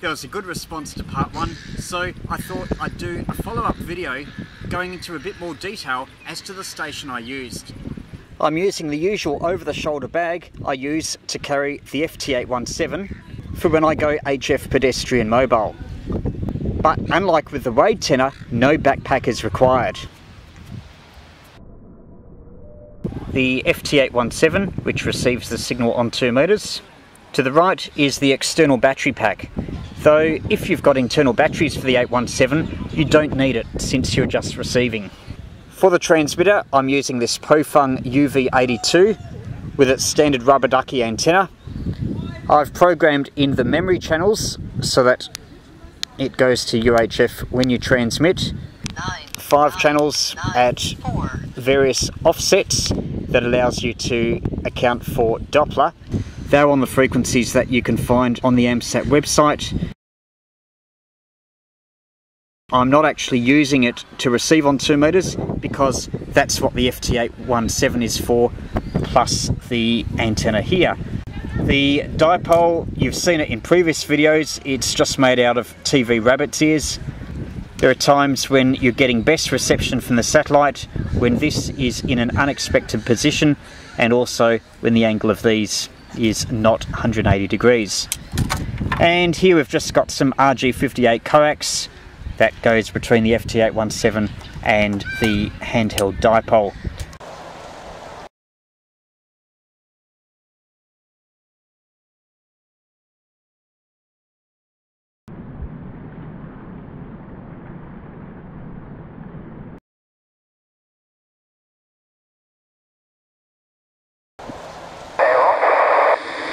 there was a good response to part one, so I thought I'd do a follow-up video going into a bit more detail as to the station I used. I'm using the usual over-the-shoulder bag I use to carry the FT817 for when I go HF pedestrian mobile. But unlike with the Wade tenor, no backpack is required. The FT817, which receives the signal on 2 metres. To the right is the external battery pack, though if you've got internal batteries for the 817, you don't need it since you're just receiving. For the transmitter, I'm using this Baofeng UV82 with its standard rubber ducky antenna. I've programmed in the memory channels so that it goes to UHF when you transmit. Five channels at various offsets that allows you to account for Doppler. They're on the frequencies that you can find on the AMSAT website. I'm not actually using it to receive on 2 metres because that's what the FT817 is for, plus the antenna here. The dipole, you've seen it in previous videos, it's just made out of TV rabbit's ears. There are times when you're getting best reception from the satellite, when this is in an unexpected position, and also when the angle of these is not 180 degrees. And here we've just got some RG58 coax that goes between the FT817 and the handheld dipole.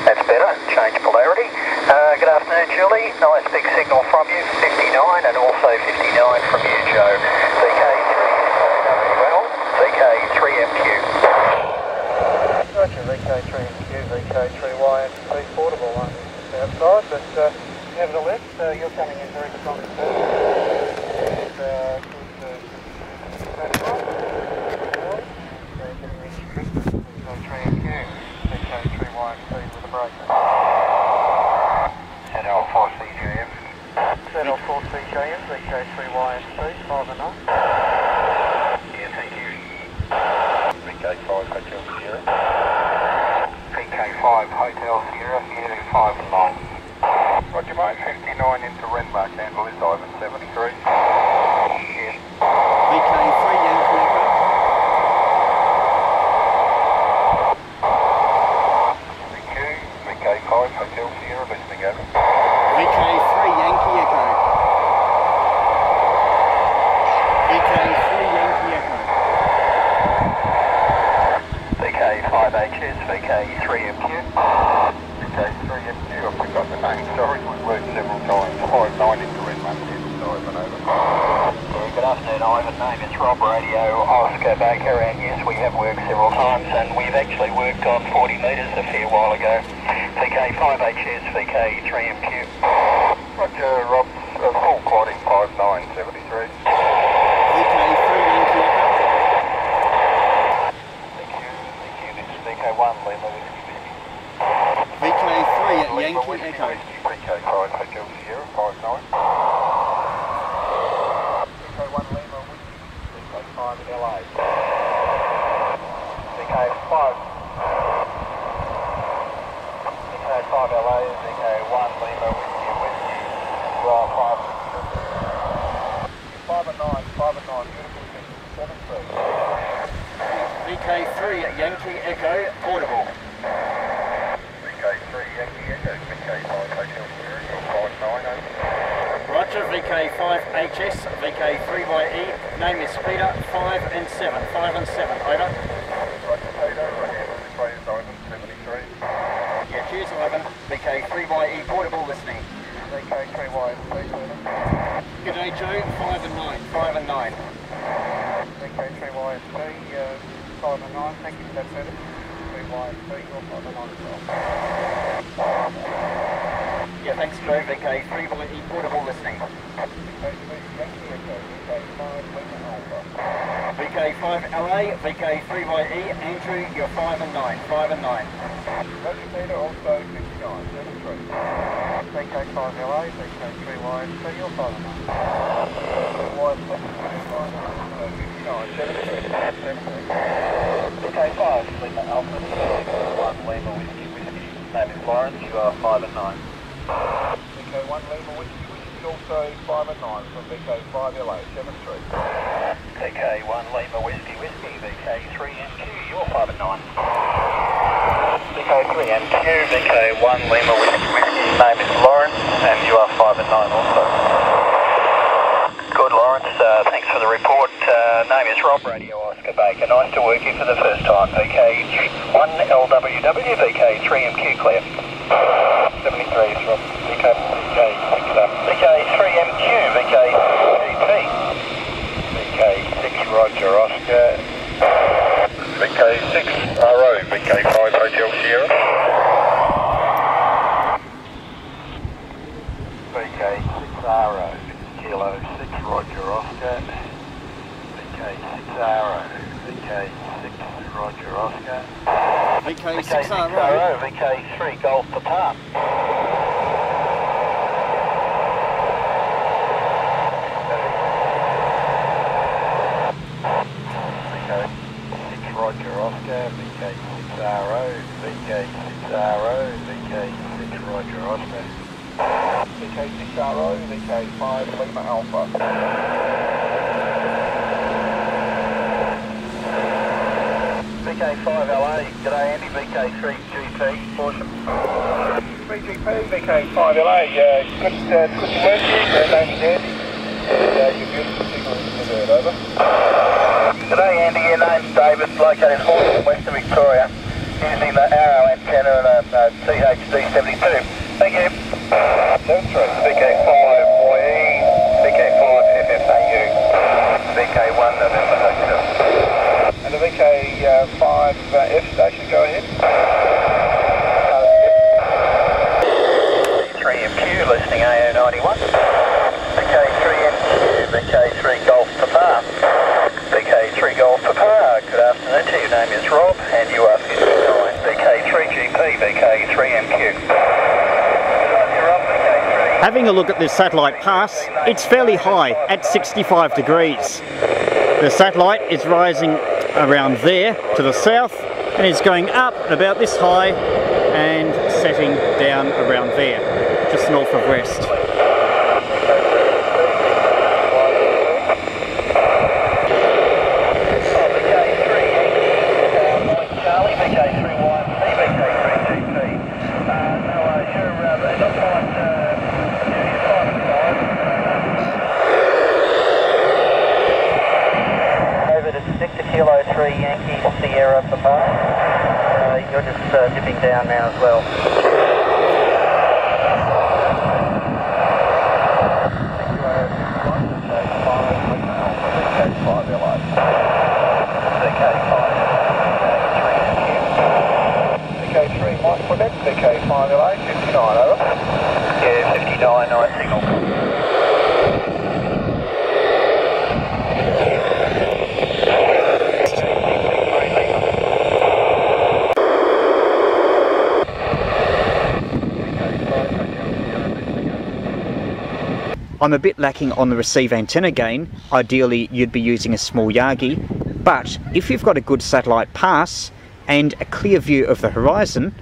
That's better. Change polarity. Uh, good afternoon, Julie. Nice big signal from you, 59, and also 59 from you, Joe. VK3WL, VK3MQ. Roger, VK3MQ, VK3YMC portable one outside, but uh, nevertheless, uh, you're coming in very strong. And, uh, good, uh, good, VK3MQ, VK3YMC with a break. ZL4CJF. ZL4CJM, VK3YMC, 5 and 9. Yeah, thank you. VK5 Hotel Sierra. VK5 Hotel Sierra, Sierra 5 and 9. Roger mate, 59 into Renmark, handle is Ivan 73. Yes. VK3 Yankee Echo. VQ, VK5 Hotel Sierra, listening over. VK3 Yankee Echo. VK3 Yankee Echo. VK5HS, VK3MQ. VK3MQ, I forgot the name, sorry, we've worked several times. 59 into Renmark, handle is Ivan over. Yeah, good afternoon, Ivan. Name is Rob Radio Oscar Baker, and yes, we have worked several times, and we've actually worked on 40 metres a fair while ago. VK5HS, VK3MQ. Roger, Rob, uh, full quieting 5973. VK3 Yankee Echo. Thank you, thank you. This is VK1, Lima Whiskey Baby. VK3 Lima Yankee Echo. Whiskey, VK5 Hotel Sierra, 59. VK1 Lima Whiskey, VK5 LA. VK5. VK5 LA, VK1 Lima Whiskey Whiskey. Raw 5. 5 and 9, 5 and 9, beautiful thing, 7 3. VK3 Yankee Echo Portable. VK3 Yankee Echo, VK5 Hotel Sierra, you're 59 over. Roger, VK5HS, VK3YE. Name is Peter, 5 and 7. 5 and 7, over. Roger, Peter, handle display is Ivan 73. Yeah, cheers, Ivan. VK3YE Portable listening. VK3YMC, Good day, Joe. 5 and 9. 5 and 9. VK3YMC, uh, 5 and 9, thank you for that service. 3YMC, you're 5 and 9 as well. Yeah, thanks, Joe. VK 3 by E portable listening. VK5 LA, VK3 by E, Andrew, you're 5 and 9, 5 and 9. Roger also 59, 73. VK5 LA, VK3 YSP, you're 5 and 9. YSP, 59, 73. VK5, Lima Alpha, 1 Lima Whiskey Whiskey. Name is Lawrence, you are 5 and 9. VK1 Lima Whiskey Whiskey, also 5 and 9 from VK5 LA, 73. VK1 Lima Whiskey Whiskey, VK3 MQ, you're 5 and 9. VK3 MQ, VK1 Lima Whiskey Whiskey, name is Lawrence, and you are 5 and 9 also. Good, Lawrence, uh, thanks for the report. Uh, name is Rob, Radio Oscar Baker. Nice to work here for the first time. VK1 LWW, VK3 MQ clear. 73 is Rob. VK, VK6 up. VK3 MQ, VK GP. VK6 Roger Oscar. VK6 RO, VK5 Hotel Sierra. VK6RO, Kilo 6 Roger Oscar. VK6RO, VK6 Roger Oscar. VK6RO, VK3 Golf Papa. VK6 Roger Oscar, VK6RO, VK6RO, VK6 Roger Oscar. VK6RO, VK5 Lima Alpha. VK5LA, g'day Andy, VK3 GP, Horsham. 3GP, VK5LA, uh, good, uh, good to work here, uh, name is Andy. And uh, beautiful over. G'day Andy, your name's David, located in Horsham, Western Victoria, using the Arrow antenna and a, a THD72. Thank you. 73. VK5YE, VK5FFAU, VK1 November Hotel. And the VK5 uh, F station, go ahead. 3MQ, listening AO91. VK3MQ, VK3 Golf Papa. VK3 Golf Papa, good afternoon to you. Your name is Rob and you are 59. VK3GP, VK3MQ. Good on you, Rob, VK3. Having a look at this satellite pass, it's fairly high at 65 degrees. The satellite is rising around there to the south and is going up about this high and setting down around there, just north of west. Over to Victor Kilo 3 Yankee Sierra Papa. Uh, you're just uh, dipping down now as well. VK3 Mike Quebec, VK5LA, 59, over. Yeah, 59, nice signal. I'm a bit lacking on the receive antenna gain. Ideally, you'd be using a small Yagi, but if you've got a good satellite pass and a clear view of the horizon,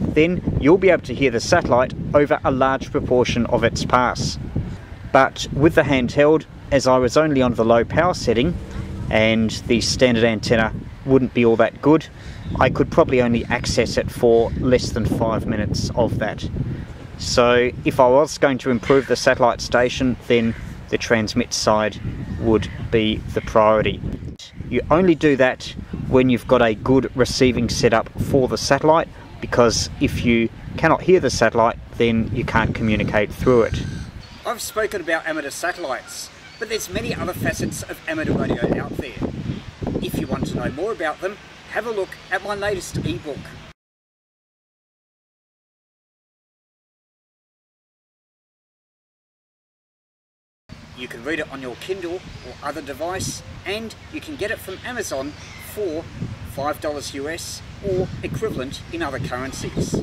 then you'll be able to hear the satellite over a large proportion of its pass. But with the handheld, as I was only on the low power setting and the standard antenna wouldn't be all that good, I could probably only access it for less than five minutes of that. So if I was going to improve the satellite station, then the transmit side would be the priority. You only do that when you've got a good receiving setup for the satellite, because if you cannot hear the satellite, then you can't communicate through it. I've spoken about amateur satellites, but there's many other facets of amateur radio out there. If you want to know more about them, have a look at my latest ebook. You can read it on your Kindle or other device, and you can get it from Amazon for $5 US or equivalent in other currencies.